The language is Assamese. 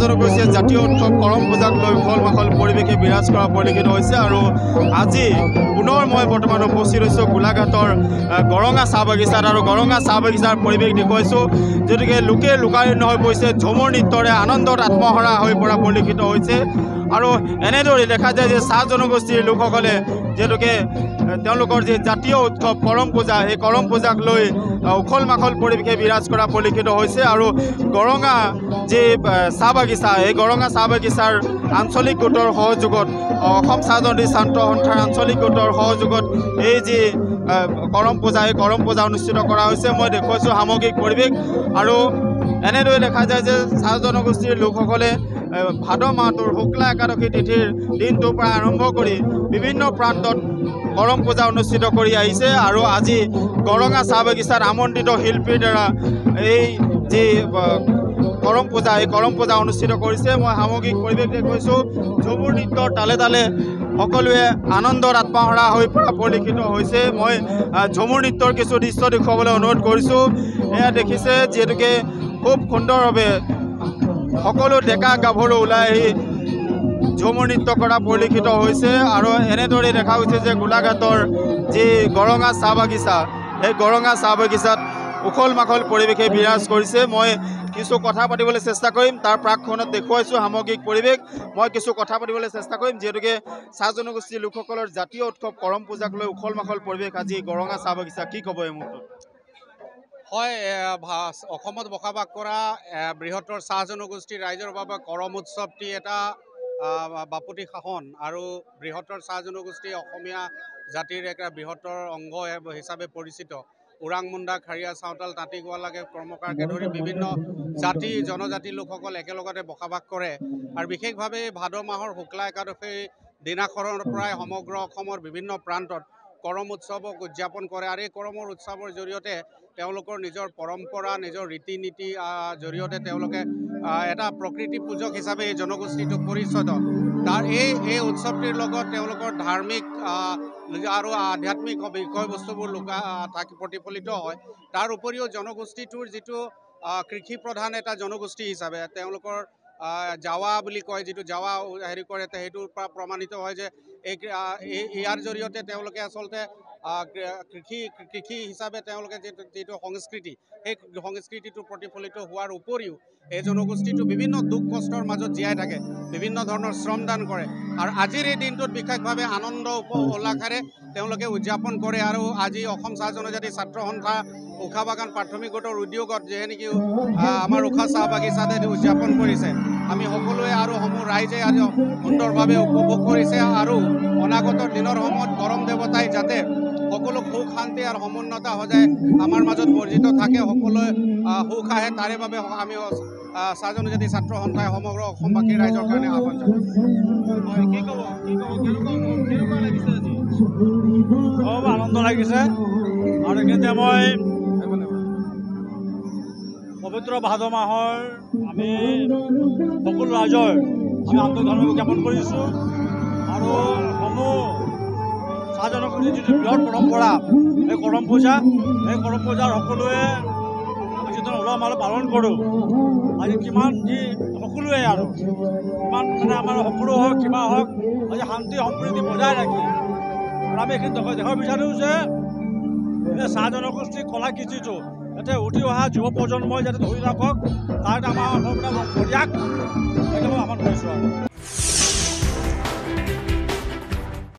জনক হৈছে জাতীয় উৎসৱ কৰম পূজাক লৈ উখল মাখল পৰিৱেশে বিৰাজ কৰা পৰিলক্ষিত হৈছে আৰু আজি পুনৰ মই বৰ্তমান উপস্থিত হৈছোঁ গোলাঘাটৰ গৰঙা চাহ বাগিচাত আৰু গৰঙা চাহ বাগিচাৰ পৰিৱেশ দেখুৱাইছোঁ গতিকে লোকে লোকাৰণ্য হৈ পৰিছে ঝুমুৰ নৃত্যৰে আনন্দত আত্মহৰা হৈ পৰা পৰিলক্ষিত হৈছে। আৰু এনেদৰে দেখা যায় যে চাহ জনগোষ্ঠীৰ লোকসকলে যিহেতুকে তেওঁলোকৰ যি জাতীয় উৎসৱ কৰম পূজা এই কৰম পূজাক লৈ উখল মাখল পৰিৱেশে বিৰাজ কৰা পৰিলক্ষিত হৈছে আৰু গৰঙা যি চাহ বাগিচা এই গৰঙা চাহ বাগিচাৰ আঞ্চলিক গোটৰ সহযোগত অসম চাহ জনজাতি ছাত্ৰ সন্থাৰ আঞ্চলিক গোটৰ সহযোগত এই যি কৰম পূজা এই কৰম পূজা অনুষ্ঠিত কৰা হৈছে মই দেখুৱাইছোঁ সামগ্ৰিক পৰিৱেশ আৰু এনেদৰে দেখা যায় যে চাহ জনগোষ্ঠীৰ লোকসকলে ভাদ মাহটোৰ শুক্লা একাদশী তিথিৰ দিনটোৰ পৰা আৰম্ভ কৰি বিভিন্ন প্ৰান্তত কৰম পূজা অনুষ্ঠিত কৰি আহিছে আৰু আজি গৰঙা চাহ বাগিচাত আমন্ত্ৰিত শিল্পীৰ দ্বাৰা এই যি কৰম পূজা এই কৰম পূজা অনুষ্ঠিত কৰিছে। মই সামগ্ৰিক পৰিৱেশ দেখুৱাইছোঁ ঝুমুৰ নৃত্যৰ তালে তালে সকলোৱে আনন্দত আত্মহাৰা হৈ পৰা পৰিলক্ষিত হৈছে মই ঝুমুৰ নৃত্যৰ কিছু দৃশ্য দেখুৱাবলৈ অনুৰোধ কৰিছোঁ। এয়া দেখিছে যিহেতুকে খুব সুন্দৰভাৱে সকলো ডেকা গাভৰু ওলাই আহি ঝুমুৰ নৃত্য কৰা পৰিলক্ষিত হৈছে আৰু এনেদৰে দেখা গৈছে যে গোলাঘাটৰ যি গৰঙা চাহ বাগিচা সেই গৰঙা চাহ বাগিচাত উখল মাখল পৰিৱেশে বিৰাজ কৰিছে। মই কিছু কথা পাতিবলৈ চেষ্টা কৰিম। তাৰ প্ৰাকখনত দেখুৱাইছোঁ সামগ্ৰিক পৰিৱেশ। মই কিছু কথা পাতিবলৈ চেষ্টা কৰিম। যিহেতুকে চাহ জনগোষ্ঠীৰ লোকসকলৰ জাতীয় উৎসৱ কৰম পূজাক লৈ উখল মাখল পৰিৱেশ আজি গৰঙা চাহ বাগিচা। কি ক'ব এই মুহূৰ্তত? হয় অসমত বসবাস কৰা এ, বৃহত্তৰ চাহ জনগোষ্ঠীৰ ৰাইজৰ বাবে কৰম উৎসৱটি এটা বাপতি শাসন আৰু বৃহত্তৰ চাহ জনগোষ্ঠী জাতিৰ এক বৃহত্তৰ অংগ হে- হিচাপে পৰিচিত। ওৰাং মুণ্ডা খাৰিয়া চাওতাল তাঁতি গোৱালাকে কৰ্মকাৰকে ধৰি বিভিন্ন জাতি জনজাতি লোকসকল একেলগতে বসবাস কৰে। আৰু বিশেষভাৱে ভাদ মাহৰ শুক্লা একাদশী সমগ্ৰ অসমৰ বিভিন্ন প্ৰান্তত কৰম উৎসৱক উদযাপন কৰে আৰু এই কৰমৰ উৎসৱৰ জৰিয়তে তেওঁলোকৰ নিজৰ পৰম্পৰা নিজৰ ৰীতি নীতি জৰিয়তে তেওঁলোকে এটা প্ৰকৃতি পূজক হিচাপে এই জনগোষ্ঠীটো পৰিচিত তাৰ এই এই উৎসৱটিৰ লগত তেওঁলোকৰ ধাৰ্মিক আৰু আধ্যাত্মিক বিষয়বস্তুবোৰ লুকা থাকি প্ৰতিফলিত হয়। তাৰ উপৰিও জনগোষ্ঠীটোৰ যিটো কৃষি প্ৰধান এটা জনগোষ্ঠী হিচাপে তেওঁলোকৰ জাৱা বুলি কয় যিটো জাৱা হেৰি কৰে সেইটোৰ পৰা প্ৰমাণিত হয় যে এই ইয়াৰ জৰিয়তে তেওঁলোকে আচলতে কৃষি কৃষি হিচাপে তেওঁলোকে যিটো সংস্কৃতি সেই সংস্কৃতিটো প্ৰতিফলিত হোৱাৰ উপৰিও এই জনগোষ্ঠীটো বিভিন্ন দুখ কষ্টৰ মাজত জীয়াই থাকে বিভিন্ন ধৰণৰ শ্ৰমদান কৰে আৰু আজিৰ এই দিনটোত বিশেষভাৱে আনন্দ উপ উল্লাসেৰে তেওঁলোকে উদযাপন কৰে আৰু আজি অসম চাহ জনজাতি ছাত্ৰ সন্থা উষা বাগান প্ৰাথমিক গোটৰ উদ্যোগত যিয়ে নেকি আমাৰ উষা চাহ বাগিচাতে উদযাপন কৰিছে। আমি সকলোৱে আৰু সমূহ ৰাইজে আজি সুন্দৰভাৱে উপভোগ কৰিছে আৰু অনাগত দিনৰ সময়ত গৰম দেৱতাই যাতে সকলো সুখ শান্তি আৰু সমুন্নতা সজাই আমাৰ মাজত বৰ্জিত থাকে সকলোৱে সুখ আহে তাৰে বাবে আমি চাহ জনজাতি ছাত্ৰ সন্থাই সমগ্ৰ অসমবাসী ৰাইজৰ কাৰণে আহ্বান জনাইছোঁ। খুব আনন্দ লাগিছে। আৰু এইখিনিতে মই পবিত্ৰ ভাদ মাহৰ আমি সকলো ৰাইজৰ আমি আন্তঃধৰ্ম উদযাপন কৰিছোঁ। আৰু সমূহ চাহ জনগোষ্ঠীৰ যিটো বৃহৎ পৰম্পৰা এই কৰম পূজা এই কৰম পূজাৰ সকলোৱে যিটো উলহ মালহ পালন কৰোঁ আজি কিমান যি সকলোৱে আৰু কিমান মানে আমাৰ সকলো হওক কিবা হওক আজি শান্তি সম্প্ৰীতি বজাই ৰাখি। আৰু আমি এইখিনি দেখুৱাব বিচাৰোঁ যে চাহ জনগোষ্ঠীৰ কলা কৃষিটো যাতে উঠি অহা যুৱ প্ৰজন্মই যাতে ধৰি ৰাখক তাৰ আমাৰ সেইটো মই আহ্বান কৰিছোঁ আৰু।